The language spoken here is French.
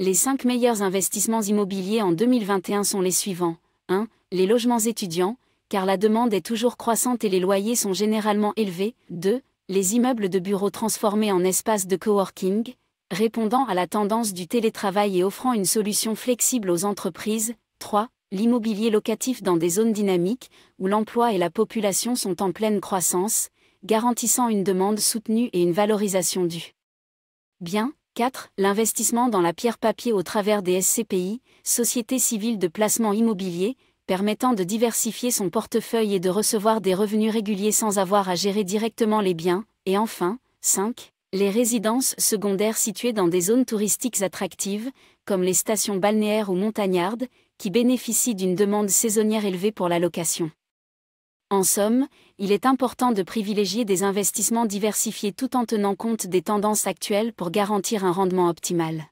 Les 5 meilleurs investissements immobiliers en 2021 sont les suivants. 1. Les logements étudiants, car la demande est toujours croissante et les loyers sont généralement élevés. 2. Les immeubles de bureaux transformés en espaces de coworking, répondant à la tendance du télétravail et offrant une solution flexible aux entreprises. 3. L'immobilier locatif dans des zones dynamiques, où l'emploi et la population sont en pleine croissance, garantissant une demande soutenue et une valorisation du bien. 4. L'investissement dans la pierre papier au travers des SCPI, Sociétés civiles de placement immobilier, permettant de diversifier son portefeuille et de recevoir des revenus réguliers sans avoir à gérer directement les biens. Et enfin, 5 les résidences secondaires situées dans des zones touristiques attractives, comme les stations balnéaires ou montagnardes, qui bénéficient d'une demande saisonnière élevée pour la location. En somme, il est important de privilégier des investissements diversifiés tout en tenant compte des tendances actuelles pour garantir un rendement optimal.